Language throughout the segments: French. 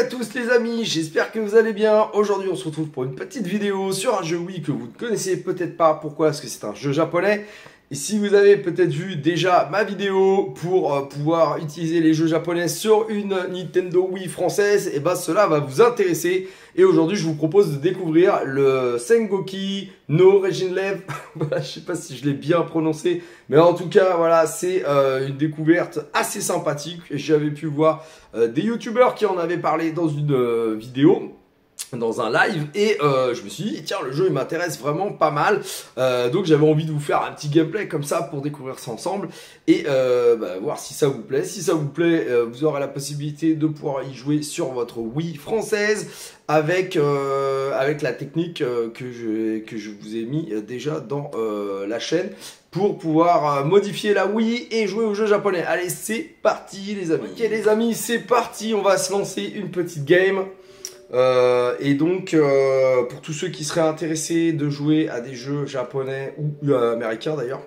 À tous les amis, j'espère que vous allez bien. Aujourd'hui on se retrouve pour une petite vidéo sur un jeu Wii que vous ne connaissez peut-être pas. Pourquoi? Parce que c'est un jeu japonais. Et si vous avez peut-être vu déjà ma vidéo pour euh, pouvoir utiliser les jeux japonais sur une Nintendo Wii française, et eh ben cela va vous intéresser. Et aujourd'hui, je vous propose de découvrir le Sengoki no Reginlev. voilà, je sais pas si je l'ai bien prononcé, mais en tout cas, voilà, c'est euh, une découverte assez sympathique. J'avais pu voir euh, des youtubeurs qui en avaient parlé dans une vidéo dans un live et euh, je me suis dit tiens le jeu il m'intéresse vraiment pas mal euh, donc j'avais envie de vous faire un petit gameplay comme ça pour découvrir ça ensemble et euh, bah, voir si ça vous plaît si ça vous plaît vous aurez la possibilité de pouvoir y jouer sur votre Wii française avec avec la technique que je que je vous ai mis déjà dans la chaîne pour pouvoir modifier la Wii et jouer au jeu japonais. Allez, c'est parti les amis. Ok les amis, c'est parti, on va se lancer une petite game. Euh, et donc, euh, pour tous ceux qui seraient intéressés de jouer à des jeux japonais ou euh, américains d'ailleurs,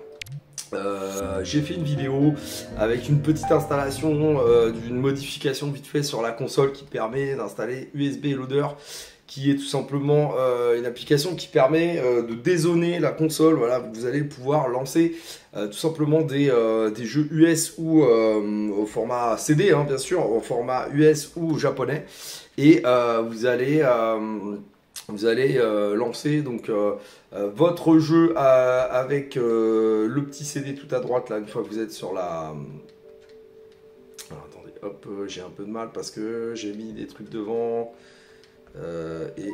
j'ai fait une vidéo avec une petite installation d'une modification vite fait sur la console qui permet d'installer USB Loader qui est tout simplement une application qui permet de dézoner la console. Voilà, vous allez pouvoir lancer tout simplement des, des, jeux US ou au format CD, hein, bien sûr, au format US ou japonais et euh, vous allez euh, vous allez euh, lancer donc votre jeu avec le petit CD tout à droite là une fois que vous êtes sur la attendez hop j'ai un peu de mal parce que j'ai mis des trucs devant et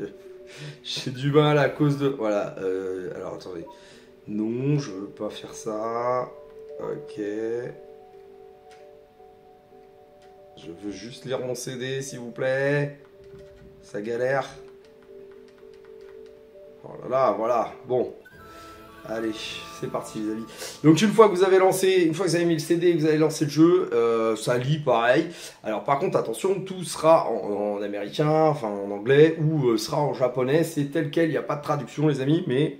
j'ai du mal à cause de voilà alors attendez non je veux pas faire ça ok je veux juste lire mon CD, s'il vous plaît. Ça galère. Oh là là, voilà. Bon. Allez, c'est parti les amis. Donc une fois que vous avez lancé, une fois que vous avez mis le CD et que vous avez lancé le jeu, euh, ça lit pareil. Alors par contre attention, tout sera en, américain, enfin en anglais ou euh, sera en japonais. C'est tel quel, il n'y a pas de traduction les amis, mais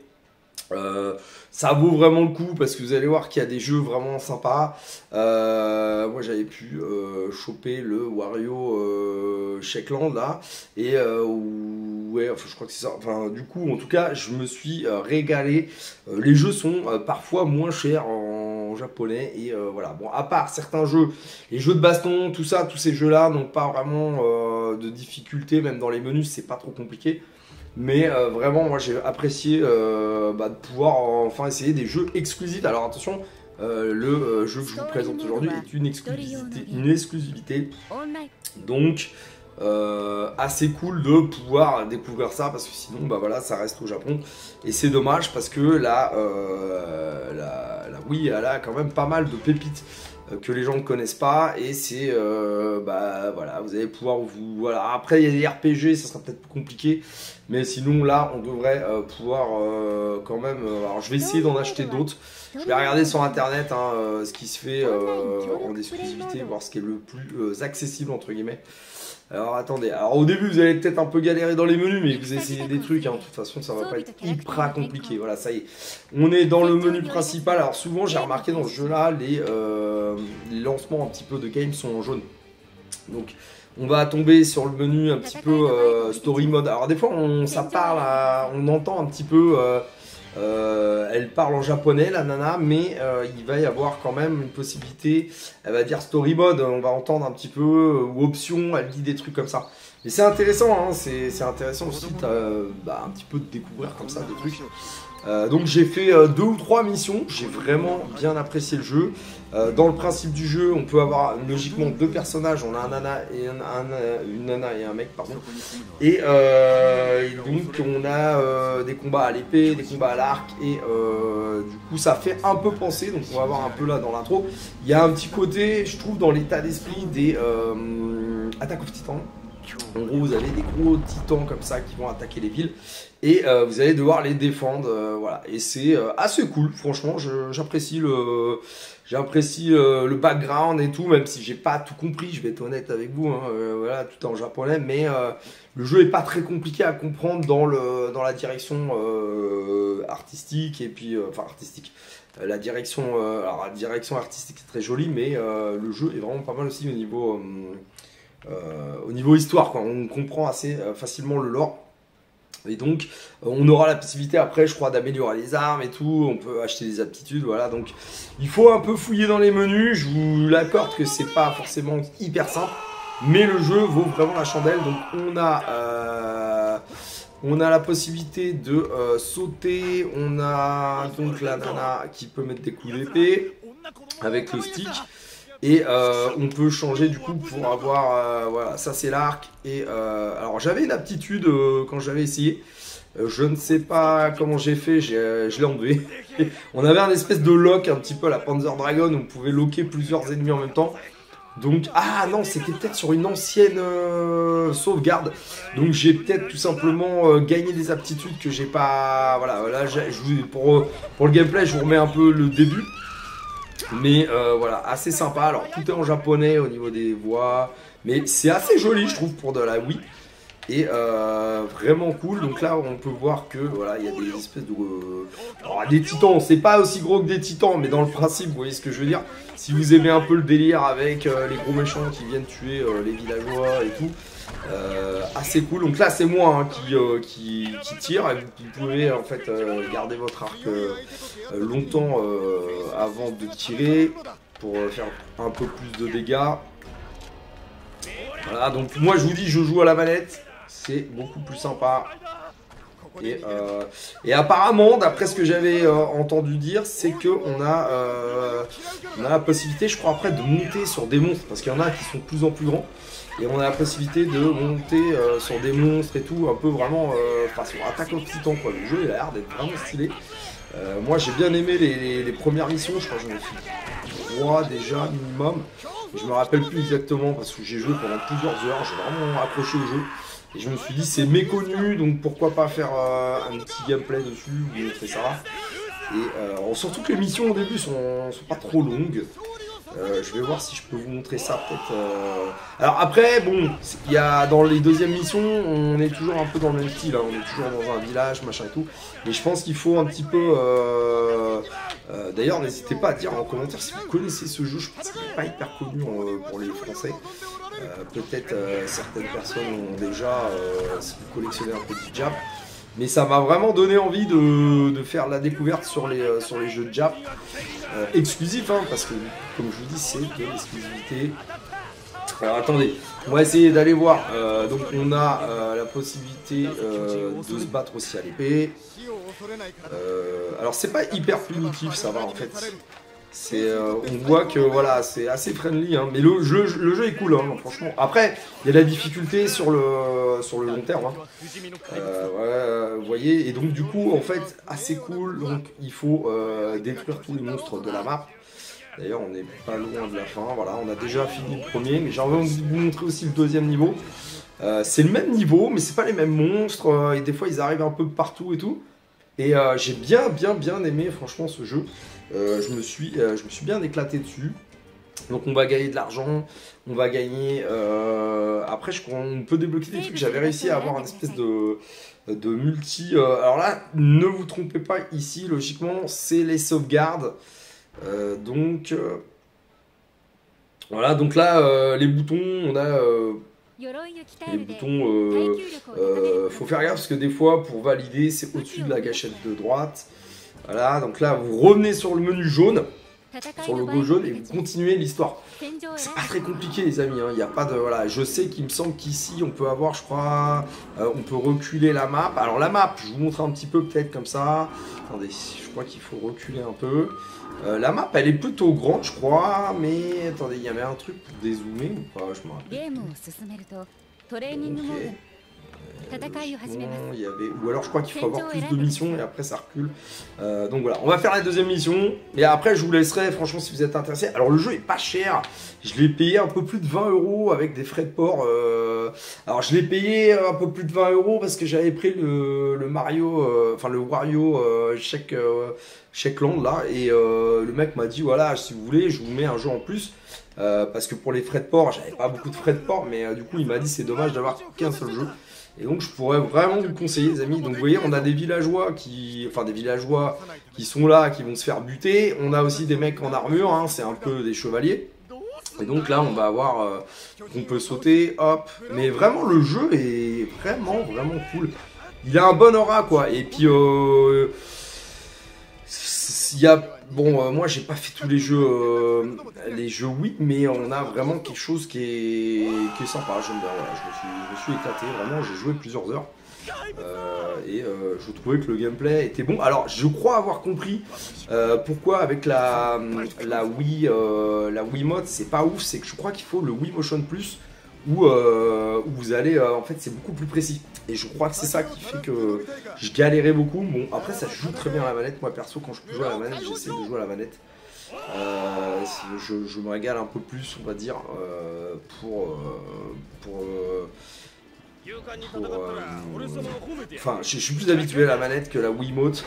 euh, ça vaut vraiment le coup parce que vous allez voir qu'il y a des jeux vraiment sympas. Euh, moi j'avais pu euh, choper le Wario Shakeland là et ouais, je crois que c'est ça. Enfin, du coup, en tout cas, je me suis régalé. les jeux sont parfois moins chers en japonais et voilà. Bon, à part certains jeux, les jeux de baston, tout ça, tous ces jeux là n'ont pas vraiment de difficulté, même dans les menus, c'est pas trop compliqué. Mais euh, vraiment, moi j'ai apprécié euh, bah, de pouvoir enfin essayer des jeux exclusifs. Alors attention, euh, le jeu que je vous présente aujourd'hui est une exclusivité, une exclusivité. Donc assez cool de pouvoir découvrir ça parce que sinon bah voilà ça reste au Japon. Et c'est dommage parce que là la, la Wii elle a quand même pas mal de pépites que les gens ne connaissent pas et c'est bah voilà vous allez pouvoir vous voilà après il y a des RPG ça sera peut-être plus compliqué mais sinon, là, on devrait euh, pouvoir euh, quand même... Euh, alors, je vais essayer d'en acheter d'autres. Je vais regarder sur Internet hein, ce qui se fait en exclusivité, voir ce qui est le plus accessible, entre guillemets. Alors, attendez. Alors, au début, vous allez peut-être un peu galérer dans les menus, mais vous essayez des trucs. Hein. De toute façon, ça va pas être hyper compliqué. Voilà, ça y est. On est dans le menu principal. Alors, souvent, j'ai remarqué dans ce jeu-là, les, les lancements un petit peu de game sont en jaune. Donc, on va tomber sur le menu un petit peu euh, story mode. Alors des fois on ça parle, on entend un petit peu, euh, euh, elle parle en japonais la nana, mais il va y avoir quand même une possibilité. Elle va dire story mode, on va entendre un petit peu ou option, elle dit des trucs comme ça. Et c'est intéressant, hein, c'est intéressant aussi bah, un petit peu de découvrir comme ça des trucs. Euh, donc j'ai fait euh, deux ou trois missions, j'ai vraiment bien apprécié le jeu. Euh, dans le principe du jeu, on peut avoir logiquement deux personnages, on a un nana et un, une nana et un mec, pardon. Et, donc on a des combats à l'épée, des combats à l'arc, et du coup ça fait un peu penser, donc on va voir un peu là dans l'intro. Il y a un petit côté, je trouve, dans l'état d'esprit des Attack of Titan. En gros, vous avez des gros titans comme ça qui vont attaquer les villes et euh, vous allez devoir les défendre. Euh, voilà, et c'est euh, assez cool. Franchement, j'apprécie le, j'apprécie le background et tout, même si j'ai pas tout compris. Je vais être honnête avec vous. Hein, voilà, tout en japonais, mais le jeu est pas très compliqué à comprendre dans le dans la direction artistique et puis enfin artistique. La direction, alors la direction artistique est très jolie, mais le jeu est vraiment pas mal aussi au niveau au niveau histoire, quoi. On comprend assez facilement le lore. Et donc, on aura la possibilité après, je crois, d'améliorer les armes et tout. On peut acheter des aptitudes, voilà. Donc, il faut un peu fouiller dans les menus. Je vous l'accorde que c'est pas forcément hyper simple, mais le jeu vaut vraiment la chandelle. Donc, on a, euh, on a la possibilité de euh, sauter. On a donc la nana qui peut mettre des coups d'épée avec le stick. Et euh, on peut changer du coup pour avoir, euh, voilà, ça c'est l'arc. Et euh, alors j'avais l'aptitude quand j'avais essayé. je ne sais pas comment j'ai fait, je l'ai enlevé. on avait un espèce de lock un petit peu à la Panzer Dragon on pouvait locker plusieurs ennemis en même temps. Donc, ah non, c'était peut-être sur une ancienne sauvegarde. Donc, j'ai peut-être tout simplement gagné des aptitudes que j'ai pas. Voilà, je, pour, pour le gameplay, je vous remets un peu le début. Mais euh, voilà, assez sympa. Alors tout est en japonais au niveau des voix. Mais c'est assez joli, je trouve, pour de la Wii. Et euh, vraiment cool. Donc là, on peut voir que voilà, il y a des espèces de. Euh, des titans, c'est pas aussi gros que des titans, mais dans le principe, vous voyez ce que je veux dire. Si vous aimez un peu le délire avec les gros méchants qui viennent tuer les villageois et tout, euh, assez cool. Donc là, c'est moi hein, qui, euh, qui, tire. vous, pouvez en fait euh, garder votre arc longtemps avant de tirer pour faire un peu plus de dégâts. Voilà, donc moi je vous dis, je joue à la manette. C'est beaucoup plus sympa. Et, et, apparemment, d'après ce que j'avais entendu dire, c'est qu'on a, on a la possibilité, je crois, après de monter sur des monstres. Parce qu'il y en a qui sont de plus en plus grands. Et on a la possibilité de monter euh, sur des monstres et tout, un peu vraiment euh, façon attaque au titan quoi. Le jeu il a l'air d'être vraiment stylé. Euh, moi j'ai bien aimé les, premières missions, je crois que j'en ai fait 3 déjà minimum. Je me rappelle plus exactement parce que j'ai joué pendant plusieurs heures, j'ai vraiment accroché au jeu. Et je me suis dit c'est méconnu donc pourquoi pas faire un petit gameplay dessus ou montrer ça. Et surtout que les missions au début sont pas trop longues. Euh, je vais voir si je peux vous montrer ça peut-être. Euh. Alors après, bon, il y a dans les deuxièmes missions, on est toujours un peu dans le même style, hein. on est toujours dans un village, machin et tout. Mais je pense qu'il faut un petit peu. Euh, d'ailleurs, n'hésitez pas à dire en commentaire si vous connaissez ce jeu. Je pense qu'il n'est pas hyper connu pour les Français. peut-être certaines personnes ont déjà, si vous collectionnez un peu Jap. Mais ça m'a vraiment donné envie de, faire la découverte sur les, euh, sur les jeux de Jap euh, exclusifs, hein, parce que comme je vous dis, c'est de l'exclusivité. Alors attendez, on va essayer d'aller voir. Euh, donc on a la possibilité de se battre aussi à l'épée. alors c'est pas hyper punitif, ça va en fait. Euh, on voit que voilà, c'est assez friendly, hein. mais le jeu, le jeu est cool, hein, franchement. Après, il y a la difficulté sur le, sur le long terme. Hein. Euh, vous voyez, et donc du coup, en fait, assez cool. Donc, il faut euh, détruire tous les monstres de la map. D'ailleurs, on n'est pas loin de la fin. Voilà, on a déjà fini le premier, mais j'ai envie de vous montrer aussi le deuxième niveau. c'est le même niveau, mais c'est pas les mêmes monstres. et des fois, ils arrivent un peu partout et tout. Et j'ai bien, bien, bien aimé, franchement, ce jeu. Euh, je, me suis, euh, je me suis bien éclaté dessus. Donc on va gagner de l'argent, on va gagner... Euh, après, je, on peut débloquer des trucs. J'avais réussi à avoir un espèce de, de multi... alors là, ne vous trompez pas, ici, logiquement, c'est les sauvegardes. donc... voilà, donc là, les boutons, on a... les boutons, faut faire gaffe parce que des fois, pour valider, c'est au-dessus de la gâchette de droite. Voilà, donc là, vous revenez sur le menu jaune, sur le logo jaune, et vous continuez l'histoire. C'est pas très compliqué, les amis. Hein. Il a pas de voilà. Je sais qu'il me semble qu'ici, on peut avoir, je crois, euh, on peut reculer la map. Alors la map, je vous montre un petit peu peut-être comme ça. Attendez, je crois qu'il faut reculer un peu. Euh, la map, elle est plutôt grande, je crois, mais attendez, il y avait un truc pour dézoomer ou pas Je me rappelle. Il y avait... Ou alors je crois qu'il faut avoir plus de missions et après ça recule. Euh, donc voilà, on va faire la deuxième mission. Et après je vous laisserai, franchement si vous êtes intéressé. Alors le jeu est pas cher. Je l'ai payé un peu plus de 20 euros avec des frais de port. Euh. Alors je l'ai payé un peu plus de 20 euros parce que j'avais pris le, Mario, euh, enfin le Wario chèque, chèque land là. Et le mec m'a dit voilà, si vous voulez, je vous mets un jeu en plus. parce que pour les frais de port, j'avais pas beaucoup de frais de port, mais du coup il m'a dit c'est dommage d'avoir qu'un seul jeu. Et donc je pourrais vraiment vous conseiller les amis. Donc vous voyez on a des villageois qui. Enfin des villageois qui sont là, qui vont se faire buter. On a aussi des mecs en armure, hein, c'est un peu des chevaliers. Et donc là, on va avoir, euh, on peut sauter, hop. Mais vraiment, le jeu est vraiment, vraiment cool. Il a un bon aura, quoi. Et puis, euh, il y a, bon, euh, moi, j'ai pas fait tous les jeux, les jeux oui, mais on a vraiment quelque chose qui est, qui est sympa. Je me suis, je suis éclaté. Vraiment, j'ai joué plusieurs heures. Euh, et euh, je trouvais que le gameplay était bon. Alors, je crois avoir compris euh, pourquoi avec la, la Wii, la Wii Mode, c'est pas ouf. C'est que je crois qu'il faut le Wii Motion Plus où, où vous allez, en fait, c'est beaucoup plus précis. Et je crois que c'est ça qui fait que je galérais beaucoup. Bon, après, ça joue très bien à la manette. Moi, perso, quand je peux jouer à la manette, j'essaie de jouer à la manette. Je, je me régale un peu plus, on va dire, pour, pour pour, euh, Enfin, je, suis plus habitué à la manette que la Wiimote.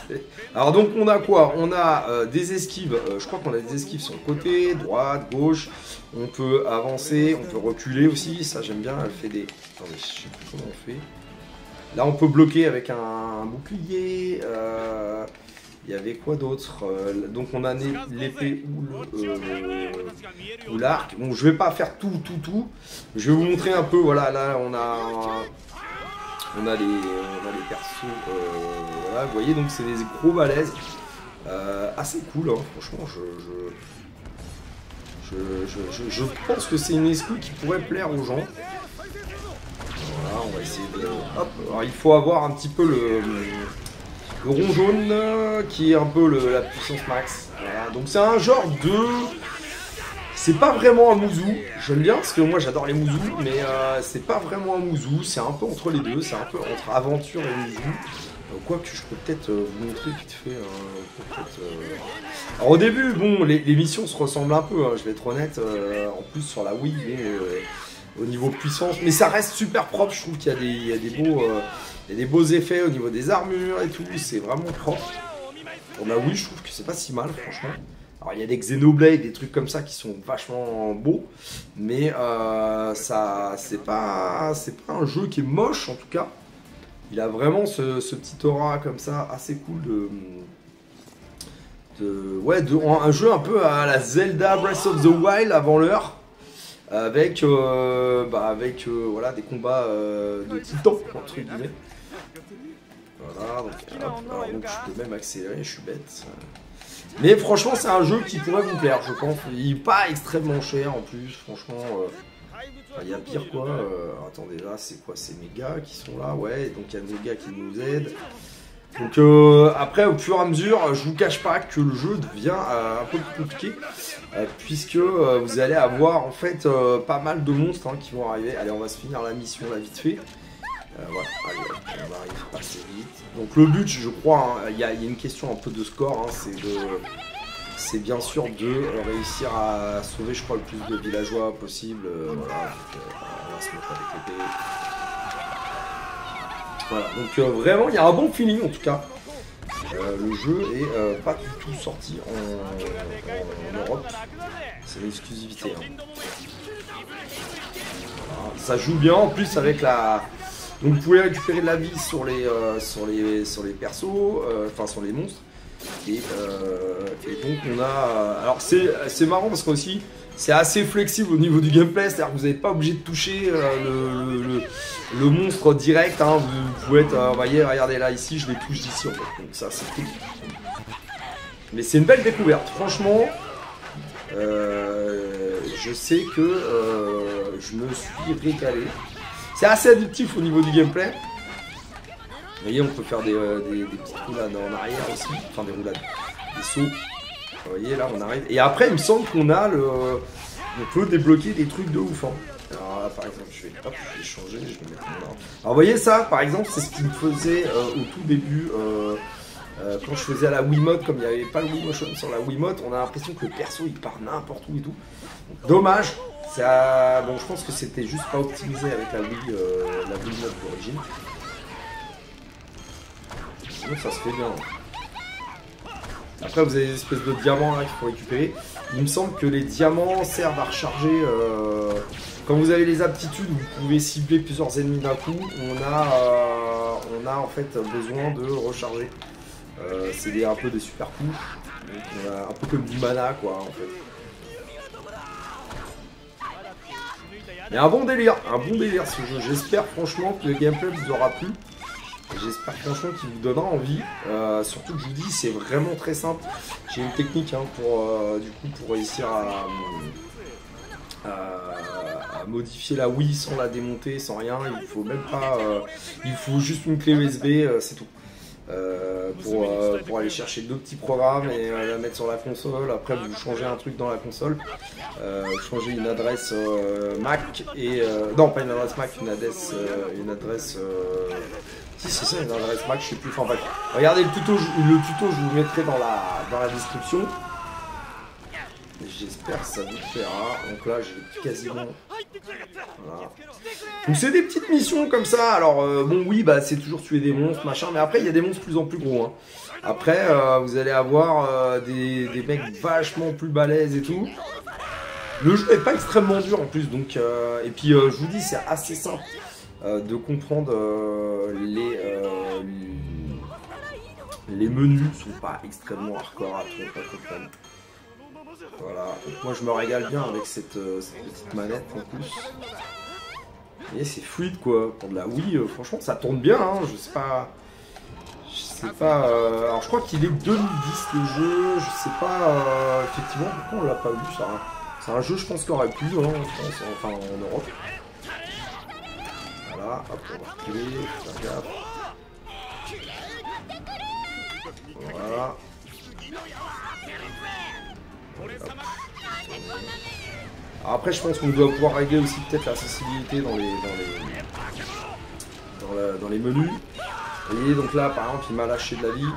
Alors donc on a quoi? On a euh, des esquives, euh, je crois qu'on a des esquives sur le côté, droite, gauche. On peut avancer, on peut reculer aussi, ça j'aime bien, elle fait des... Attendez, je sais plus comment on fait. Là on peut bloquer avec un, un bouclier. Euh, Il y avait quoi d'autre Euh, Donc on a l'épée ou euh, l'arc. Bon, je vais pas faire tout, tout, tout. Je vais vous montrer un peu. Voilà, là, on a, on a les, on a les persos. euh, voilà, vous voyez, donc c'est des gros balaises. Euh, assez cool, hein, franchement. Je, je, je, je- pense que c'est une exclu qui pourrait plaire aux gens. Voilà, on va essayer de. Hop. Alors, il faut avoir un petit peu. Le rond jaune euh, qui est un peu le- la puissance max. Voilà. Donc c'est un genre de c'est pas vraiment un mouzou, j'aime bien parce que moi j'adore les mouzous, mais euh, c'est pas vraiment un mouzou, c'est un peu entre les deux, c'est un peu entre aventure et mouzou. Euh, Quoique je peux peut-être vous montrer vite fait. Alors au début, bon, les, missions se ressemblent un peu, hein, je vais être honnête, en plus sur la Wii, au niveau puissance, mais ça reste super propre, je trouve qu'il y a des, y beaux, euh, y a des beaux effets au niveau des armures et tout, c'est vraiment propre. Pour la Wii, je trouve que c'est pas si mal, franchement. Alors il y a des Xenoblade, des trucs comme ça qui sont vachement beaux, mais euh, c'est pas pas un jeu qui est moche en tout cas. Il a vraiment ce, petit aura comme ça assez cool de, de ouais de un jeu un peu à la Zelda Breath of the Wild avant l'heure avec euh, bah, avec euh, voilà des combats euh, de titans entre guillemets. Voilà donc, hop, alors, donc je peux même accélérer, je suis bête. Mais franchement, c'est un jeu qui pourrait vous plaire, je pense. Il est pas extrêmement cher en plus, franchement. euh, Il y a pire quoi. Euh, attendez, là, c'est quoi C'est mes gars qui sont là, ouais. Donc il y a nos gars qui nous aident. Donc euh, après, au fur et à mesure, je vous cache pas que le jeu devient euh, un peu plus compliqué. euh, puisque vous allez avoir en fait pas mal de monstres hein, qui vont arriver. Allez, on va se finir la mission là vite fait. Voilà, allez, on va arriver assez vite. Donc le but, je crois, hein, il y, a une question un peu de score, hein, c'est de, c'est bien sûr de réussir à sauver, je crois, le plus de villageois possible. voilà, on va se mettre avec l'épée. Voilà, donc euh, vraiment, il y a un bon feeling en tout cas. Euh, le jeu est euh, pas du tout sorti en, Europe. C'est une exclusivité. hein. Ça joue bien en plus avec la. Donc vous pouvez récupérer de la vie sur les, sur les, sur les persos, enfin sur les monstres. Et, et donc on a. Alors c'est marrant parce qu'aussi c'est assez flexible au niveau du gameplay, c'est-à-dire que vous n'êtes pas obligé de toucher euh, le, monstre direct. hein. Vous, pouvez être. euh, voyez, regardez là ici, je les touche d'ici en fait. Donc ça c'est cool. Mais c'est une belle découverte, franchement. euh, je sais que euh, je me suis régalé. C'est assez addictif au niveau du gameplay. Vous voyez, on peut faire des, des- des petites roulades en arrière aussi. Enfin, des roulades, des sauts. Vous voyez, là, on arrive. Et après, il me semble qu'on a le. On peut débloquer des trucs de ouf. hein. Alors là, par exemple, je vais, hop, je vais changer. Je vais mettre. Alors, vous voyez, ça, par exemple, c'est ce qui me faisait euh, au tout début. euh, euh, quand je faisais à la Wiimote, comme il n'y avait pas le Wii Motion sur la Wiimote, on a l'impression que le perso il part n'importe où et tout. Dommage. Ça, bon, je pense que c'était juste pas optimisé avec la Wii, euh, la Wiimote d'origine. Sinon, ça se fait bien. Après, vous avez des espèces de diamants là qu'il faut récupérer. Il me semble que les diamants servent à recharger. euh, Quand vous avez les aptitudes, vous pouvez cibler plusieurs ennemis d'un coup. On a, euh, on a en fait besoin de recharger. Euh, c'est un peu des super coups. Un peu comme du mana, quoi, en fait. Mais un bon délire, un bon délire ce jeu. J'espère franchement que le gameplay vous aura plu. J'espère franchement qu'il vous donnera envie. Euh, surtout que je vous dis, c'est vraiment très simple. J'ai une technique hein, pour, euh, du coup, pour réussir à, à, modifier la Wii sans la démonter, sans rien. Il faut même pas. Euh, il faut juste une clé USB, c'est tout. pour, pour, aller chercher deux petits programmes et la mettre sur la console. Après, vous changez un truc dans la console. changez une adresse Mac et. non, pas une adresse Mac, une adresse. une adresse c'est ça, une adresse Mac, je sais plus. Enfin bref. Regardez le tuto, le tuto, je vous mettrai dans la, dans la description. J'espère que ça vous plaira. Donc là, j'ai quasiment. Voilà. Donc c'est des petites missions comme ça. Alors euh, bon, oui, bah c'est toujours tuer des monstres, machin. Mais après, il y a des monstres plus en plus gros. Hein. Après, euh, vous allez avoir euh, des, des, mecs vachement plus balèzes et tout. Le jeu est pas extrêmement dur en plus, donc et puis je vous dis, c'est assez simple. Euh, de comprendre euh, les, euh, les menus sont pas extrêmement hardcore à comprendre. Voilà, moi je me régale bien avec cette, petite manette en plus. Et c'est fluide quoi, pour de la Wii, franchement ça tourne bien, hein. je sais pas... Je sais pas... alors je crois qu'il est 2010 le jeu, je sais pas... effectivement, pourquoi on l'a pas vu ça C'est un jeu je pense qu'on aurait pu, hein, enfin en Europe. Après, je pense qu'on doit pouvoir régler aussi peut-être la sensibilité dans les, dans les, dans, les menus. Vous voyez, donc là, par exemple, il m'a lâché de la vie.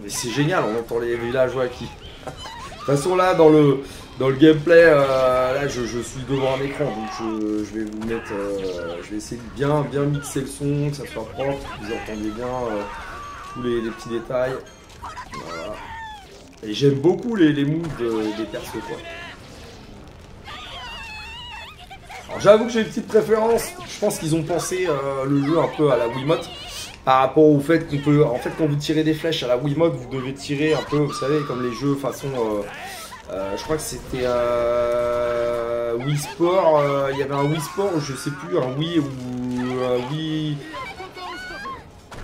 Mais c'est génial, on entend les villageois qui... de toute façon, là, dans le, dans le gameplay, euh, là je, suis devant un écran, donc je, vais vous mettre, euh, je vais essayer de bien, bien mixer le son, que ça soit propre, que vous entendiez bien euh, tous les, petits détails. Voilà. Et j'aime beaucoup les, les moves des persos quoi. Alors j'avoue que j'ai une petite préférence, je pense qu'ils ont pensé le jeu un peu à la Wiimote par rapport au fait qu'on peut, en fait quand vous tirez des flèches à la Wiimote, vous devez tirer un peu, vous savez, comme les jeux façon euh, je crois que c'était euh, Wii Sport. Euh, il y avait un Wii Sport, je sais plus, un Wii ou un Wii,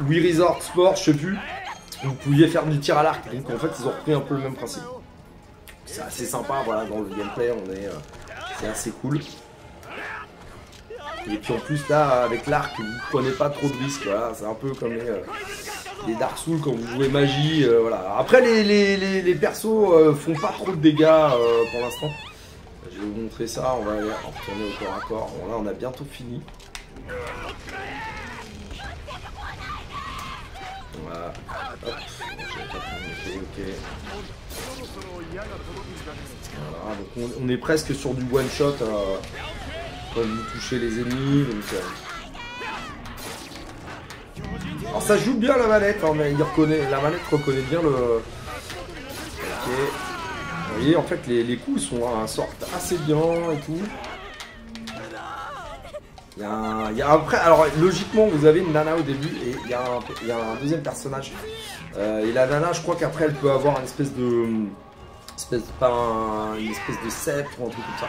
Wii Resort Sport, je sais plus. Vous pouviez faire du tir à l'arc. Donc en fait, ils ont repris un peu le même principe. C'est assez sympa, voilà, dans le gameplay, on est, c'est assez cool. Et puis en plus là, avec l'arc, vous prenez pas trop de risques, voilà, c'est un peu comme les, les Dark Souls quand vous jouez magie. Euh, voilà. Après, les, les, persos euh, font pas trop de dégâts euh, pour l'instant. Je vais vous montrer ça. On va aller retourner au corps à corps. Bon, là, on a bientôt fini. Voilà. Hop. Voilà, donc on, est presque sur du one shot quand vous touchez les ennemis. Donc, alors ça joue bien la manette, hein, mais il reconnaît, la manette reconnaît bien le... Vous voyez, en fait, les, coups sont un sortent assez bien et tout. Il y, a après, alors logiquement, vous avez une nana au début et il y, a un, deuxième personnage. Euh, et la nana, je crois qu'après, elle peut avoir une espèce de... Espèce, pas une espèce de sceptre ou un truc comme ça.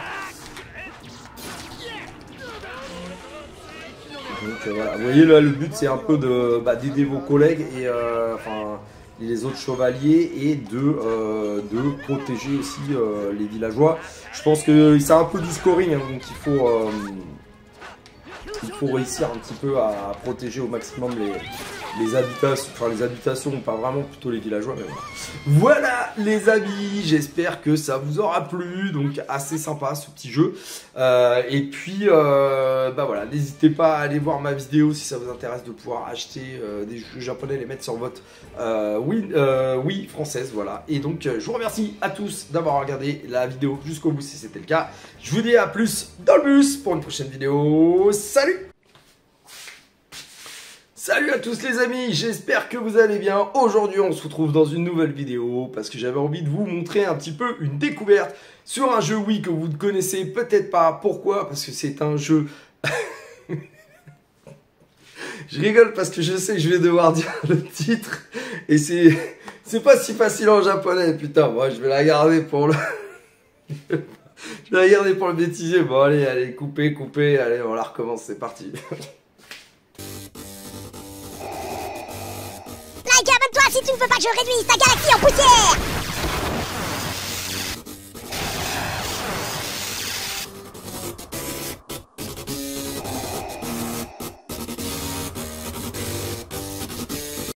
Euh, vous voyez là, le but c'est un peu de bah, d'aider vos collègues et euh, les autres chevaliers et de, euh, protéger aussi les villageois. Je pense que c'est un peu du scoring, hein, donc il faut il faut réussir un petit peu à protéger au maximum les, habitations, enfin les habitations, pas vraiment, plutôt les villageois. Mais voilà. voilà les amis, j'espère que ça vous aura plu. Donc assez sympa ce petit jeu. Euh, et puis, euh, bah voilà, n'hésitez pas à aller voir ma vidéo si ça vous intéresse de pouvoir acheter euh, des jeux japonais, les mettre sur votre oui, oui française, voilà. Et donc je vous remercie à tous d'avoir regardé la vidéo jusqu'au bout si c'était le cas. Je vous dis à plus dans le bus pour une prochaine vidéo. Salut Salut à tous les amis, j'espère que vous allez bien. Aujourd'hui on se retrouve dans une nouvelle vidéo parce que j'avais envie de vous montrer un petit peu une découverte sur un jeu oui que vous ne connaissez peut-être pas. Pourquoi? Parce que c'est un jeu... je rigole parce que je sais que je vais devoir dire le titre et c'est pas si facile en japonais putain moi je vais la garder pour le Je vais regarder pour le bêtisier. Bon, allez, allez, coupez, coupez. Allez, on la recommence, c'est parti. Veux pas que je réduise ta galaxie en poussière